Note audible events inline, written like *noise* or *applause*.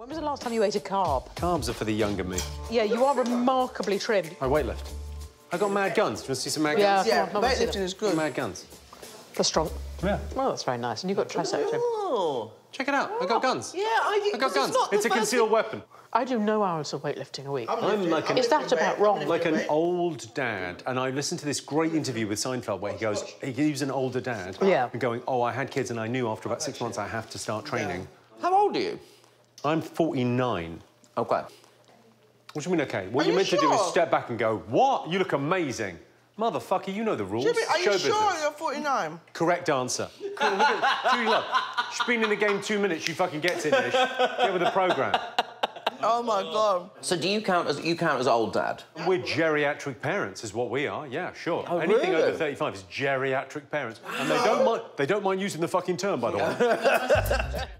When was the last time you ate a carb? Carbs are for the younger me. Yeah, you are remarkably trimmed. I weightlift. I got mad guns. Do you want to see some mad Yeah. guns? Come Yeah, on, come on, see weightlifting is good. Mad guns. The strong. Yeah. Well, that's very nice. And you've got triceps. too. Oh. Check it out. I got oh, guns. Yeah, I, I got 'cause guns. It's, It's a concealed thing- weapon. I do no hours of weightlifting a week. I'm like an, Is that about wrong? like an old dad, and I listened to this great interview with Seinfeld where he goes, he was an older dad, Yeah. and going, oh, I had kids, and I knew after about six months I have to start training. How old are you? I'm 49. Okay. What do you mean, okay? What Are you're you meant to do is step back and go, what? You look amazing. Motherfucker, you know the rules. Jimmy, are you Show sure you're 49? Correct answer. Cool, look at Julie Love. She's been in the game two minutes. She fucking gets it, Nish. Get with the program. Oh my god. So do you count as you count as old dad? We're geriatric parents, is what we are. Yeah, sure. Oh, Anything really? over 35 is geriatric parents, and they don't mind. They don't mind using the fucking term, by the way. *laughs*